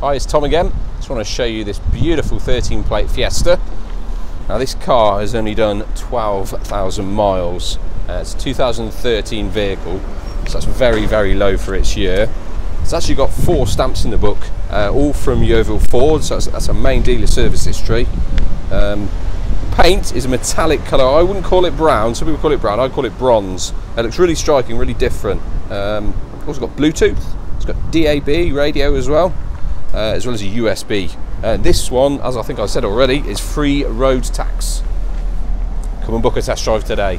Hi, it's Tom again. Just want to show you this beautiful 13 plate Fiesta. Now this car has only done 12,000 miles. Uh, it's a 2013 vehicle, so that's very, very low for its year. It's actually got four stamps in the book, uh, all from Yeovil Ford, so that's, that's a main dealer service history. Um, paint is a metallic colour. I wouldn't call it brown. Some people call it brown. I call it bronze. It looks really striking, really different. Um, also got Bluetooth. It's got DAB radio as well uh, as well as a USB. Uh, this one, as I think I said already, is free road tax. Come and book a test drive today.